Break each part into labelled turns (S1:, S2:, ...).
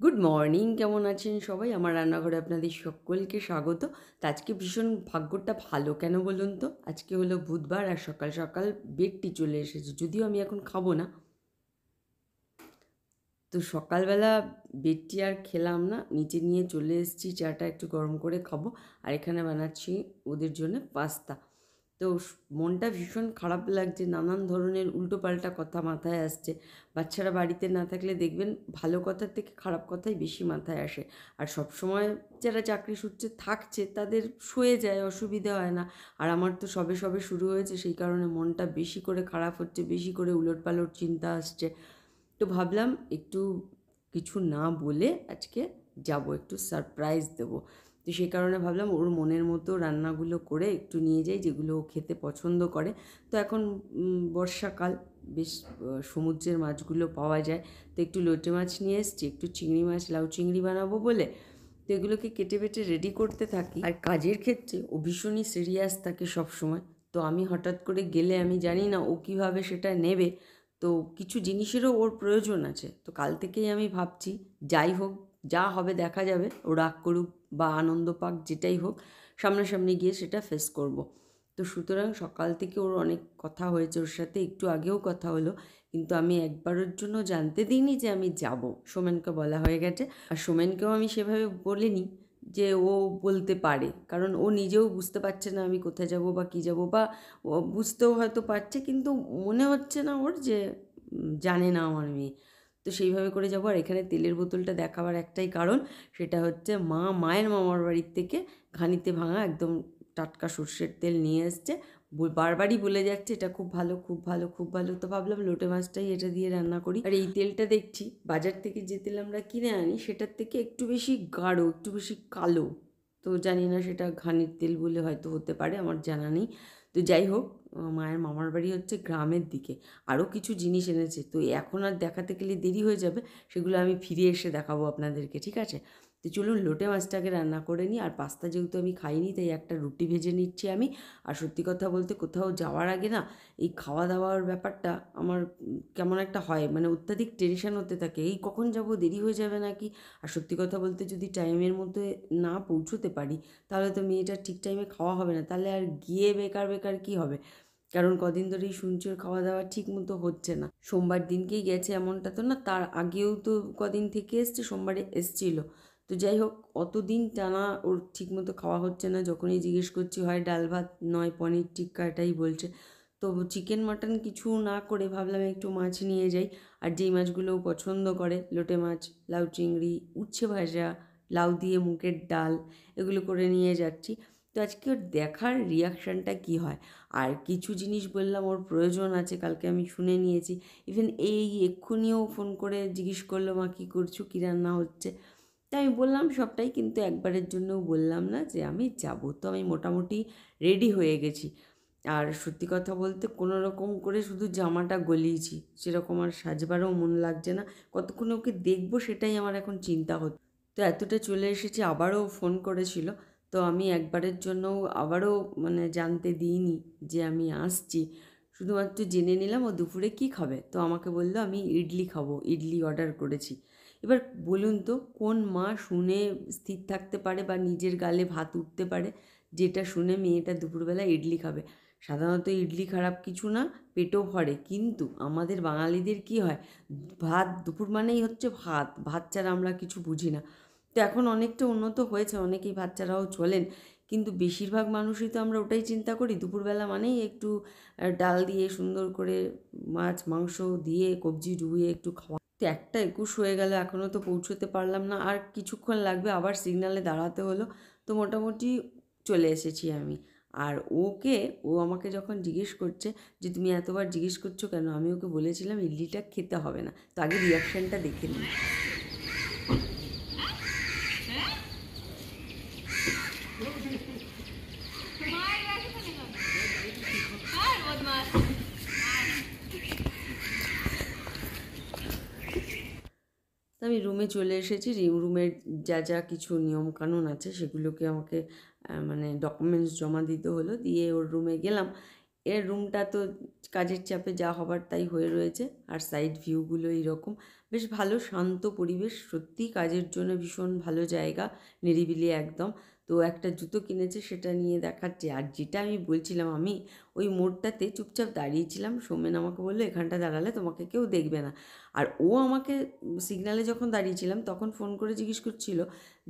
S1: Good morning কেমন আছেন সবাই? আমার রান্নাঘরে আপনাদের সকলকে স্বাগত। তো আজকে ভীষণ ভাগ্যটা ভালো কেন বলুন তো? আজকে হলো বুধবার আর সকাল সকাল বেডটি চলে এসেছে, যদিও আমি এখন খাব না। তো সকালবেলা বেডটি আর খেলাম না, নিচে নিয়ে চলে এসেছি, চাটা একটু গরম করে খাব। আর এখানে বানাচ্ছি ওদের জন্য পাস্তা। তো মনটা ভীষণ খারাপ লাগছে, নানান ধরনের উল্টোপাল্টা কথা মাথায় আসছে। বাচ্চারা বাড়িতে না থাকলে দেখবেন ভালো কথার থেকে খারাপ কথাই বেশি মাথায় আসে। আর সব সময় যারা চাকরি সূত্রে থাকছে, তাদের শুয়ে যায়, অসুবিধা হয় না। আর আমার তো সবে সবে শুরু হয়েছে, সেই কারণে মনটা বেশি করে খারাপ হচ্ছে, বেশি করে উলট পালট চিন্তা আসছে। তো ভাবলাম একটু কিছু না বলে আজকে যাব, একটু সারপ্রাইজ দেবো। তো সেই কারণে ভাবলাম ওর মনের মতো রান্নাগুলো করে একটু নিয়ে যাই, যেগুলো ও খেতে পছন্দ করে। তো এখন বর্ষাকাল, বেশ সমুদ্রের মাছগুলো পাওয়া যায়। তো একটু লোটে মাছ নিয়ে এসেছি, একটু চিংড়ি মাছ, লাউ চিংড়ি বানাবো বলে। তো এগুলোকে কেটে বেটে রেডি করতে থাকি। আর কাজের ক্ষেত্রে ও ভীষণই সিরিয়াস থাকে সব সময় তো আমি হঠাৎ করে গেলে আমি জানি না ও কীভাবে সেটা নেবে। তো কিছু জিনিসেরও ওর প্রয়োজন আছে। তো কাল থেকেই আমি ভাবছি, যাই হোক, যা হবে দেখা যাবে, ও রাগ করুক বা আনন্দ পাক যেটাই হোক, সামনাসামনি গিয়ে সেটা ফেস করব। তো সুতরাং সকাল থেকে ওর অনেক কথা হয়েছে, ওর সাথে একটু আগেও কথা হলো, কিন্তু আমি একবারের জন্য জানতে দিইনি যে আমি যাব। সোমেনকে বলা হয়ে গেছে। আর সোমেনকেও আমি সেভাবে বলিনি যে ও বলতে পারে, কারণ ও নিজেও বুঝতে পারছে না আমি কোথায় যাব বা কী যাব বা ও বুঝতেও হয়তো পারছে, কিন্তু মনে হচ্ছে না ওর যে জানে না আমার মেয়ে। তো সেইভাবে করে যাব। আর এখানে তেলের বোতলটা দেখাবার একটাই কারণ, সেটা হচ্ছে মা মায়ের মামার বাড়ির থেকে ঘানিতে ভাঙা একদম টাটকা সর্ষের তেল নিয়ে এসছে। বারবারই বলে যাচ্ছে, এটা খুব ভালো খুব ভালো খুব ভালো। তো ভাবলাম লোটে মাছটাই এটা দিয়ে রান্না করি। আর এই তেলটা দেখছি, বাজার থেকে যে তেল আমরা কিনে আনি, সেটার থেকে একটু বেশি গাঢ়, একটু বেশি কালো। তো জানি না সেটা ঘানির তেল বলে হয়তো হতে পারে, আমার জানা নেই। তো যাই হোক মায়ের মামার বাড়ি হচ্ছে গ্রামের দিকে। আরও কিছু জিনিস এনেছে। তো এখন আর দেখাতে গেলে দেরি হয়ে যাবে, সেগুলো আমি ফিরে এসে দেখাবো আপনাদেরকে, ঠিক আছে? তো চলুন লোটে মাছটাকে রান্না করে নিই। আর পাস্তা যেহেতু আমি খাইনি, তাই একটা রুটি ভেজে নিচ্ছি আমি। আর সত্যি কথা বলতে কোথাও যাওয়ার আগে না, এই খাওয়া দাওয়ার ব্যাপারটা আমার কেমন একটা হয় মানে অত্যাধিক টেনশন হতে থাকে। এই কখন যাব, দেরি হয়ে যাবে নাকি? আর সত্যি কথা বলতে যদি টাইমের মধ্যে না পৌঁছতে পারি, তাহলে তো মেয়েটা ঠিক টাইমে খাওয়া হবে না। তাহলে আর গিয়ে বেকার বেকার কি হবে? কারণ কদিন ধরেই শুনছি ওর খাওয়া দাওয়া ঠিক মতো হচ্ছে না। সোমবার দিনকেই গেছে এমনটা তো না, তার আগেও তো কদিন থেকে এসছে, সোমবারে এসছিল। তো যাই হোক, অতদিন টানা ওর ঠিক মতো খাওয়া হচ্ছে না। যখনই জিজ্ঞেস করছি, হয় ডাল ভাত নয়, পনির টিক্কা এটাই বলছে। তো চিকেন মাটন কিছু না করে ভাবলাম একটু মাছ নিয়ে যাই। আর যেই মাছগুলো পছন্দ করে, লোটে মাছ, লাউ চিংড়ি, উচ্ছে ভাজা, লাউ দিয়ে মুগের ডাল, এগুলো করে নিয়ে যাচ্ছি। তো আজকে ওর দেখার রিয়াকশানটা কি হয়? আর কিছু জিনিস বললাম ওর প্রয়োজন আছে, কালকে আমি শুনে নিয়েছি। ইভেন এই এক্ষুনিও ফোন করে জিজ্ঞেস করল, মা, কী করছ? কী রান্না হচ্ছে? তাই আমি বললাম সবটাই কিন্তু একবারের জন্যও বললাম না যে আমি যাব। তো আমি মোটামুটি রেডি হয়ে গেছি। আর সত্যি কথা বলতে কোনো রকম করে শুধু জামাটা গলিয়েছি, সেরকম আর সাজবারও মন লাগছে না। কতক্ষণ ওকে দেখব সেটাই আমার এখন চিন্তা হচ্ছে। তো এতটা চলে এসেছি, আবারও ফোন করেছিল। তো আমি একবারের জন্য আবারও মানে জানতে দিইনি যে আমি আসছি। শুধুমাত্র জেনে নিলাম ও দুপুরে কী খাবে। তো আমাকে বলল, আমি ইডলি খাব, ইডলি অর্ডার করেছি। এবার বলুন তো, কোন মা শুনে স্থির থাকতে পারে বা নিজের গালে ভাত উঠতে পারে? যেটা শুনে মেয়েটা দুপুরবেলা ইডলি খাবে। সাধারণত ইডলি খারাপ কিছু না, পেটও ভরে। কিন্তু আমাদের বাঙালিদের কি হয়? ভাত, দুপুর মানেই হচ্ছে ভাত। ভাত ছাড়া আমরা কিছু বুঝি না। তো এখন অনেকটা উন্নত হয়েছে, অনেকেই ভাত ছাড়াও চলেন। কিন্তু বেশিরভাগ মানুষই তো আমরা ওটাই চিন্তা করি, দুপুরবেলা মানেই একটু ডাল দিয়ে সুন্দর করে মাছ, মাংস দিয়ে, কবজি ডুবিয়ে একটু খাওয়া। তো একটা একুশ হয়ে গেল এখনও তো পৌঁছতে পারলাম না। আর কিছুক্ষণ লাগবে, আবার সিগনালে দাঁড়াতে হলো। তো মোটামুটি চলে এসেছি আমি। আর ওকে, ও আমাকে যখন জিজ্ঞেস করছে যে, তুমি এতবার জিজ্ঞেস করছ কেন? আমি ওকে বলেছিলাম, ইডলিটা খেতে হবে না। তো আগে রিয়াকশানটা দেখে নিই তো আমি রুমে চলে এসেছি। রিম রুমের যা যা কিছু নিয়মকানুন আছে সেগুলোকে আমাকে মানে ডকুমেন্টস জমা দিতে হলো। দিয়ে ওর রুমে গেলাম। এর রুমটা তো কাজের চাপে যা হবার তাই হয়ে রয়েছে। আর সাইড ভিউগুলো এইরকম। বেশ ভালো, শান্ত পরিবেশ। সত্যি কাজের জন্য ভীষণ ভালো জায়গা। নিরিবিলি একদম। তো একটা জুতো কিনেছে সেটা নিয়ে দেখাচ্ছে আর যেটা আমি বলছিলাম আমি, ওই মোড়টাতে চুপচাপ দাঁড়িয়েছিলাম। সোমেন আমাকে বলল, এখানটা দাঁড়ালে তোমাকে কেউ দেখবে না। আর ও আমাকে সিগনালে যখন দাঁড়িয়েছিলাম, তখন ফোন করে জিজ্ঞেস করছিল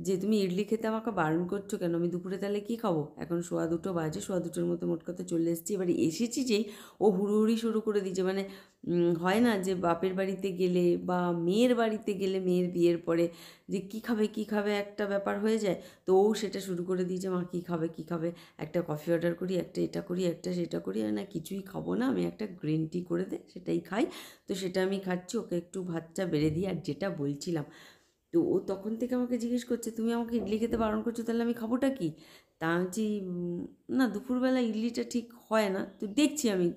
S1: যে তুমি ইডলি খেতে আমাকে বারণ করছ কেন? আমি দুপুরে তাহলে কী খাব? এখন সোয়া দুটো বাজে, সোয়া দুটোর মতো মোট কথা চলে এসেছি। এবার এসেছি যেই ও হুড়োহুড়ি শুরু করে দিয়েছে। মানে হয় না যে বাপের বাড়িতে গেলে বা মেয়ের বাড়িতে গেলে মেয়ের বিয়ের পরে যে কী খাবে কী খাবে একটা ব্যাপার হয়ে যায়। তো ও সেটা শুরু করে দিয়েছে, মা, কী খাবে কী খাবে? একটা কফি অর্ডার করি, একটা এটা করি, একটা সেটা করি। আর না, কিছুই খাব না। আমি একটা গ্রিন টি করে দে, সেটাই খাই। তো সেটা আমি খাচ্ছি, ওকে একটু ভাতটা বেড়ে দিই, আর যেটা বলছিলাম। তো ও তখন থেকে আমাকে জিজ্ঞেস করছে, তুমি আমাকে ইডলি খেতে বারণ করছ, তাহলে আমি খাবোটা কি? তা আমি না, দুপুরবেলা ইডলিটা ঠিক হয় না। তো দেখছি আমি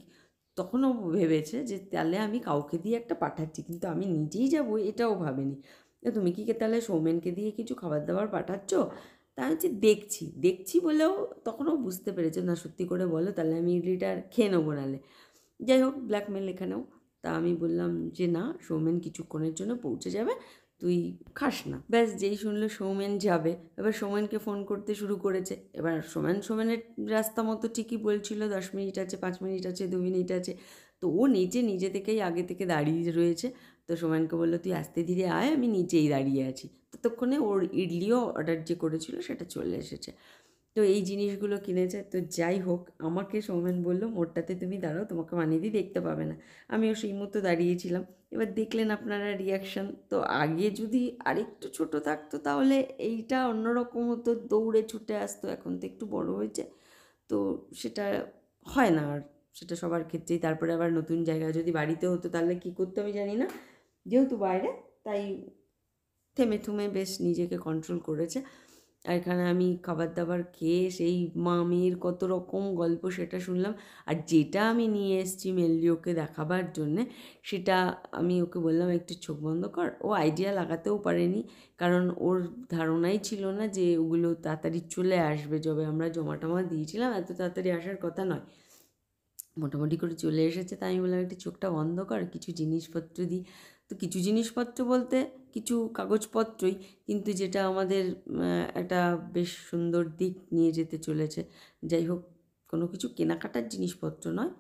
S1: তখনও ভেবেছে যে, তাহলে আমি কাউকে দিয়ে একটা পাঠাচ্ছি, কিন্তু আমি নিজেই যাব, এটাও ভাবিনি। তুমি কি তাহলে সৌমেনকে দিয়ে কিছু খাবার দাবার পাঠাচ্ছ? তা হচ্ছে দেখছি দেখছি বলেও তখনও বুঝতে পেরেছে, না, সত্যি করে বলো, তাহলে আমি ইডলিটা আর খেয়ে নেব নালে যাই হোক ব্ল্যাকমেল এখানেও তা আমি বললাম যে, না, সৌমেন কিছুক্ষণের জন্য পৌঁছে যাবে। তুই খাস না। ব্যাস, যেই শুনলো সৌমেন যাবে, এবার সৌমেনকে ফোন করতে শুরু করেছে। এবার সৌমেন, সৌমেনের রাস্তা মতো ঠিকই বলছিল, দশ মিনিট আছে, পাঁচ মিনিট আছে, দু মিনিট আছে। তো ও নিচে নিজে থেকেই আগে থেকে দাঁড়িয়ে রয়েছে। তো সৌমেনকে বলল, তুই আস্তে ধীরে আয়, আমি নিচেই দাঁড়িয়ে আছি। ততক্ষণে ওর ইডলিও অর্ডার যে করেছিল, সেটা চলে এসেছে। তো এই জিনিসগুলো কিনেছে। তো যাই হোক, আমাকে সৌমেন বলল মোড়টাতে তুমি দাঁড়াও, তোমাকে মানিয়ে দিয়ে দেখতে পাবে না। আমিও সেই মতো দাঁড়িয়েছিলাম। এবার দেখলেন আপনারা রিয়াকশান তো আগে যদি আরেকটু ছোট থাকতো, তাহলে এইটা অন্যরকম হতো, দৌড়ে ছুটে আসতো, এখন তো একটু বড় হয়েছে। তো সেটা হয় না আর, সেটা সবার ক্ষেত্রেই। তারপরে আবার নতুন জায়গা যদি বাড়িতে হতো, তাহলে কী করতো আমি জানি না। যেহেতু বাইরে, তাই থেমে থুমে বেশ নিজেকে কন্ট্রোল করেছে। এখানে আমি খাবার দাবার খেয়ে সেই মামির কত রকম গল্প সেটা শুনলাম। আর যেটা আমি নিয়ে এসেছি মেনলি ওকে দেখাবার জন্যে, সেটা আমি ওকে বললাম, একটু চোখ বন্ধ কর। ও আইডিয়া লাগাতেও পারেনি। কারণ ওর ধারণাই ছিল না যে ওগুলো তাড়াতাড়ি চলে আসবে যবে আমরা জমা টমা দিয়েছিলাম। এত তাড়াতাড়ি আসার কথা নয়। মোটামুটি করে চলে এসেছে। তাই আমি বললাম, একটু চোখটা বন্ধ কর। কিছু জিনিসপত্র দিই তো কিছু জিনিসপত্র বলতে কিছু কাগজপত্রই কিন্তু যেটা আমাদের একটা বেশ সুন্দর দিক নিয়ে যেতে চলেছে। যাই হোক, কোনো কিছু কেনাকাটার জিনিসপত্র নয়।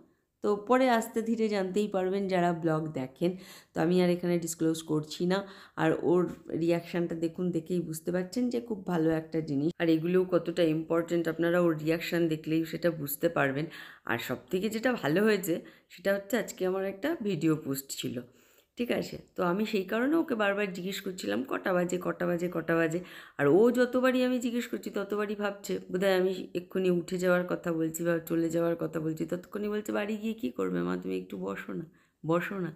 S1: তো পরে আস্তে ধীরে জানতেই পারবেন যারা ব্লগ দেখেন। তো আমি আর এখানে ডিসক্লোজ করছি না। আর ওর রিয়াকশানটা দেখুন, দেখেই বুঝতে পারছেন যে খুব ভালো একটা জিনিস। আর এগুলোও কতটা ইম্পর্টেন্ট আপনারা ওর রিয়াকশান দেখলেই সেটা বুঝতে পারবেন। আর সবথেকে যেটা ভালো হয়েছে, সেটা হচ্ছে আজকে আমার একটা ভিডিও পোস্ট ছিল। ঠিক আছে? তো আমি সেই কারণে ওকে বারবার জিজ্ঞেস করছিলাম, কটা বাজে কটা বাজে কটা বাজে? আর ও যতবারই আমি জিজ্ঞেস করছি, ততবারই ভাবছে, বোধহয় আমি এক্ষুনি উঠে যাওয়ার কথা বলছি বা চলে যাওয়ার কথা বলছি, ততক্ষণই বলছে, বাড়ি গিয়ে কী করবে মা? তুমি একটু বসো না বসো না।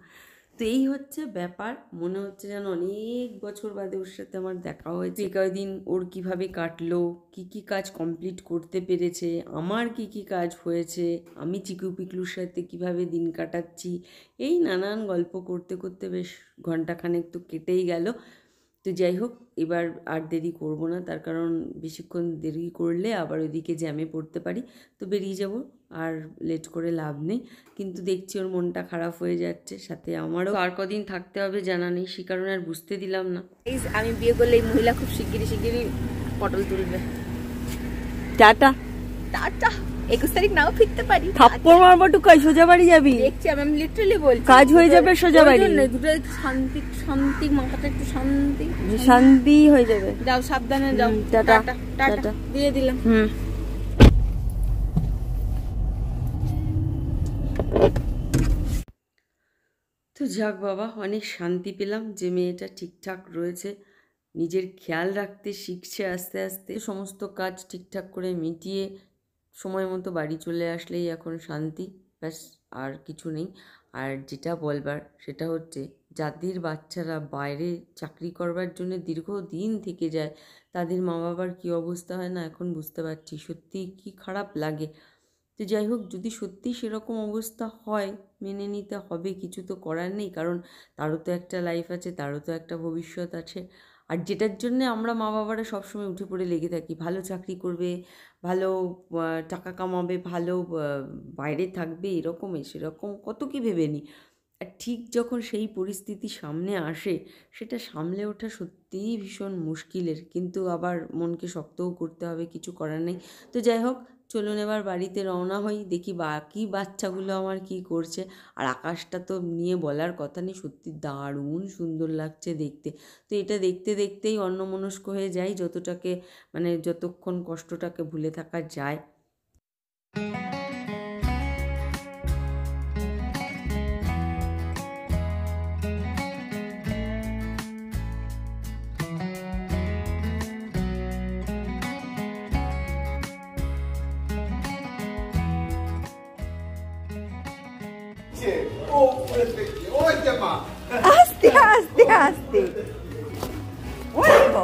S1: তো এই হচ্ছে ব্যাপার। মনে হচ্ছে যেন অনেক বছর বাদে ওর সাথে আমার দেখা হয়েছে। কয়েকদিন ওর কীভাবে কাটলো, কি কি কাজ কমপ্লিট করতে পেরেছে, আমার কি কি কাজ হয়েছে, আমি চিকু পিকলুর সাথে কীভাবে দিন কাটাচ্ছি, এই নানান গল্প করতে করতে বেশ ঘন্টাখানেক তো কেটেই গেল। তো যাই হোক এবার আর দেরি করব না। তার কারণ বেশিক্ষণ দেরি করলে আবার ওইদিকে জ্যামে পড়তে পারি। তো বেরিয়ে যাব আর লেট করে লাভ নেই। কিন্তু দেখছি ওর মনটা খারাপ হয়ে যাচ্ছে সাথে আমারও আর কদিন থাকতে হবে জানা নেই সে কারণে আর বুঝতে দিলাম না।
S2: আমি বিয়ে করলে এই মহিলা খুব শিগগিরই শিগগিরই পটল তুলবে। টাটা। টাটা। একুশ তারিখ নাও ফিরতে পারি।
S1: থাপ্পড় মারবো টুকাই সোজা বাড়ি যাবি?
S2: দেখছি আমি লিটারালি বলছি।
S1: কাজ হয়ে যাবে সোজা বাড়ি।
S2: দুটো শান্তি শান্তি মাথাটা একটু শান্তি।
S1: শান্তি হয়ে যাবে।
S2: যাও সাবধানে যাও।
S1: টাটা।
S2: টাটা। দিয়ে দিলাম।
S1: হুম। তো যাক বাবা অনেক শান্তি পেলাম যে মেয়েটা ঠিকঠাক রয়েছে নিজের খেয়াল রাখতে শিখছে আস্তে আস্তে। সমস্ত কাজ ঠিকঠাক করে মিটিয়ে সময় মতো বাড়ি চলে আসলেই এখন শান্তি, ব্যাস আর কিছু নেই। আর যেটা বলবার সেটা হচ্ছে, যাদের বাচ্চারা বাইরে চাকরি করবার জন্য দীর্ঘদিন থেকে যায়, তাদের মা বাবার কী অবস্থা হয় না এখন বুঝতে পারছি। সত্যি কি খারাপ লাগে। তো যাই হোক, যদি সত্যি সেরকম অবস্থা হয়, মেনে নিতে হবে। কিছু তো করার নেই, কারণ তারও তো একটা লাইফ আছে, তারও তো একটা ভবিষ্যৎ আছে। আর যেটার জন্যে আমরা মা বাবারা সবসময় উঠে পড়ে লেগে থাকি। ভালো চাকরি করবে, ভালো টাকা কামাবে, ভালো বাইরে থাকবে, এরকমই, সেরকম কত কি ভেবে নিই আর ঠিক যখন সেই পরিস্থিতি সামনে আসে, সেটা সামলে ওঠা সত্যিই ভীষণ মুশকিলের। কিন্তু আবার মনকে শক্তও করতে হবে, কিছু করার নেই। তো যাই হোক চলুন এবার বাড়িতে রওনা হই, দেখি বাকি বাচ্চাগুলো আমার কি করছে। আর আকাশটা তো নিয়ে বলার কথা নেই, সত্যি দারুণ সুন্দর লাগছে দেখতে। তো এটা দেখতে দেখতেই অন্যমনস্ক হয়ে যাই, যতটাকে মানে যতক্ষণ কষ্টটাকে ভুলে থাকা যায়।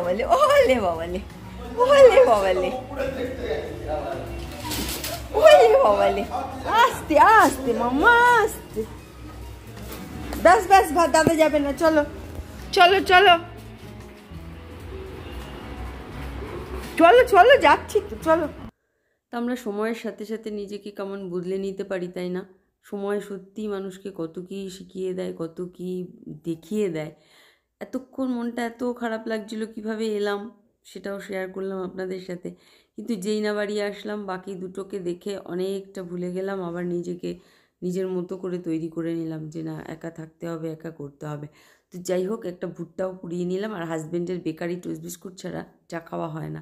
S2: বাবালে ওলে বাবালে ওলে বাবালে ওলে বাবালে আস্তে আস্তে মামা আস্তে ব্যাস ব্যাস ভাত দাদা যাবে না চলো চলো চলো চলো চলো যাচ্ছি তো চলো
S1: তা আমরা সময়ের সাথে সাথে নিজেকে কেমন বদলে নিতে পারি, তাই না? সময় সত্যিই মানুষকে কত কী শিখিয়ে দেয়, কত কী দেখিয়ে দেয়। এতক্ষণ মনটা এত খারাপ লাগছিল, কীভাবে এলাম সেটাও শেয়ার করলাম আপনাদের সাথে। কিন্তু যেই না বাড়ি আসলাম, বাকি দুটোকে দেখে অনেকটা ভুলে গেলাম, আবার নিজেকে নিজের মতো করে তৈরি করে নিলাম যে না, একা থাকতে হবে, একা করতে হবে। তো যাই হোক, একটা ভুট্টাও পুড়িয়ে নিলাম, আর হাজব্যান্ডের বেকারি টোস্ট বিস্কুট ছাড়া চা খাওয়া হয় না।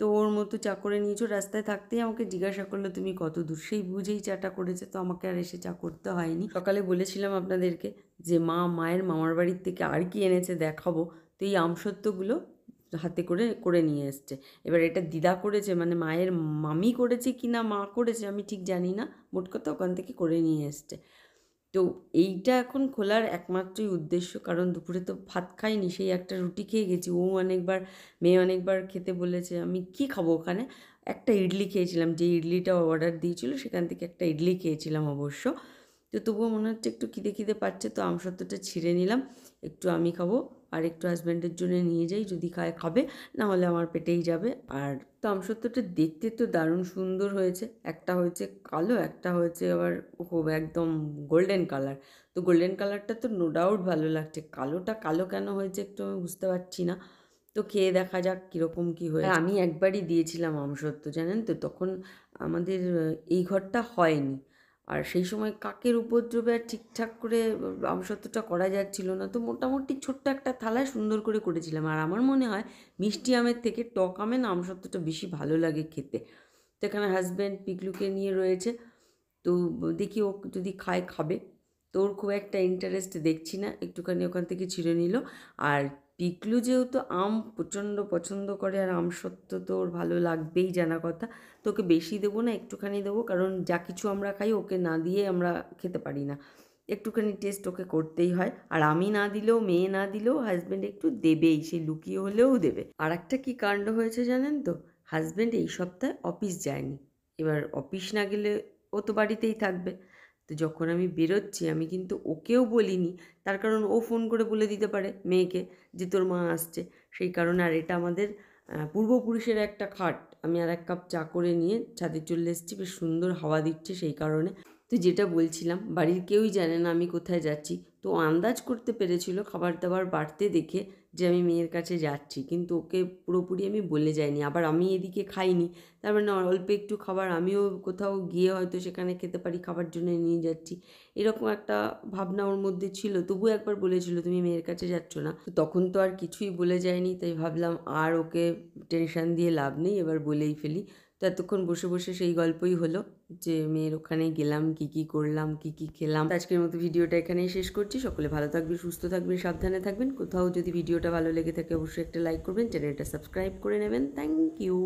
S1: তো ওর মতো চা করে নিয়েছো রাস্তায় থাকতেই আমাকে জিজ্ঞাসা করল, তুমি কত দূর? সেই বুঝেই চাটা করেছে, তো আমাকে আর এসে চা করতে হয়নি। সকালে বলেছিলাম আপনাদেরকে যে, মা, মায়ের মামার বাড়ির থেকে আর কি এনেছে দেখাবো। তো এই আমসত্ত্বগুলো হাতে করে করে নিয়ে এসছে। এবার এটা দিদা করেছে মানে মায়ের মামি করেছে কি না মা করেছে আমি ঠিক জানি না। মোট কথা ওখান থেকে করে নিয়ে এসছে। তো এইটা এখন খোলার একমাত্রই উদ্দেশ্য। কারণ দুপুরে তো ভাত খাইনি, সেই একটা রুটি খেয়ে গেছি। ও অনেকবার, মেয়ে অনেকবার খেতে বলেছে, আমি কি খাব ওখানে? একটা ইডলি খেয়েছিলাম, যে ইডলিটা অর্ডার দিয়েছিল, সেখান থেকে একটা ইডলি খেয়েছিলাম অবশ্য। তো তবুও মনে হচ্ছে একটু খিদে খিদে পাচ্ছে, তো আমসত্ত্বটা ছিঁড়ে নিলাম। একটু আমি খাব আর একটু হাজব্যান্ডের জন্য নিয়ে যাই, যদি খায় খাবে না হলে আমার পেটেই যাবে। আর তো আমসত্ত্বটা দেখতে তো দারুণ সুন্দর হয়েছে, একটা হয়েছে কালো, একটা হয়েছে আবার খুব একদম গোল্ডেন কালার তো গোল্ডেন কালারটা তো নো ডাউট ভালো লাগছে। কালোটা কালো কেন হয়েছে একটু আমি বুঝতে পারছি না। তো খেয়ে দেখা যাক কীরকম কী হয়ে আমি একবারই দিয়েছিলাম আমসত্ত্ব জানেন তো? তখন আমাদের, এই ঘরটা হয়নি। আর সেই সময় কাকের উপদ্রবে আর ঠিকঠাক করে আমসত্ত্বটা করা যাচ্ছিল না। তো মোটামুটি ছোট্ট একটা থালায় সুন্দর করে করেছিলাম। আর আমার মনে হয় মিষ্টি আমের থেকে টক আমে না আমসত্ত্বটা বেশি ভালো লাগে খেতে। তো এখানে হাজব্যান্ড পিকলুকে নিয়ে রয়েছে। তো দেখি ও যদি খায়, খাবে। তো ওর খুব একটা ইন্টারেস্ট দেখছি না। একটুখানি ওখান থেকে ছিঁড়ে নিল। আর পিকলু যেহেতু আম প্রচণ্ড পছন্দ করে আর আম সত্য তো ওর ভালো লাগবেই জানা কথা। তো ওকে বেশি দেবো না, একটুখানি দেবো, কারণ যা কিছু আমরা খাই ওকে না দিয়ে আমরা খেতে পারি না। একটুখানি টেস্ট ওকে করতেই হয়, আর আমি না দিলেও, মেয়ে না দিলেও হাজব্যান্ড একটু দেবেই, সে লুকিয়ে হলেও দেবে। আর একটা কী কাণ্ড হয়েছে জানেন তো? হাজব্যান্ড এই সপ্তাহে অফিস যায়নি। এবার অফিস না গেলে ও তো বাড়িতেই থাকবে। তো যখন আমি বেরোচ্ছি, আমি কিন্তু ওকেও বলিনি। তার কারণ ও ফোন করে বলে দিতে পারে মেয়েকে যে তোর মা আসছে। সেই কারণে আর এটা আমাদের পূর্বপুরুষের একটা খাট। আমি আর এক কাপ চা করে নিয়ে ছাদে চলে এসেছি। বেশ সুন্দর হাওয়া দিচ্ছে সেই কারণে। তো যেটা বলছিলাম, বাড়ির কেউই জানে না আমি কোথায় যাচ্ছি। তো আন্দাজ করতে পেরেছিল খাবার দাবার বাড়তে দেখে যে আমি মেয়ের কাছে যাচ্ছি, কিন্তু ওকে পুরোপুরি আমি বলে যাইনি। আবার আমি এদিকে খাইনি, তার মানে অল্প একটু খাবার, আমিও কোথাও গিয়ে হয়তো সেখানে খেতে পারি, খাবার জন্য নিয়ে যাচ্ছি। এরকম একটা ভাবনা ওর মধ্যে ছিল। তবু একবার বলেছিল, তুমি মেয়ের কাছে যাচ্ছ না। তখন তো আর কিছুই বলে যায়নি, তাই ভাবলাম আর ওকে টেনশান দিয়ে লাভ নেই, এবার বলেই ফেলি। তো এতক্ষণ বসে বসে সেই গল্পই হলো যে মেয়ের ওখানে গেলাম, কি কি করলাম, কি কি খেলাম। আজকের মতো ভিডিওটা এখানেই শেষ করছি। সকলে ভালো থাকবে, সুস্থ থাকবেন সাবধানে থাকবেন। কোথাও যদি ভিডিওটা ভালো লেগে থাকে, অবশ্যই একটা লাইক করবেন, চ্যানেলটা সাবস্ক্রাইব করে নেবেন। Thank you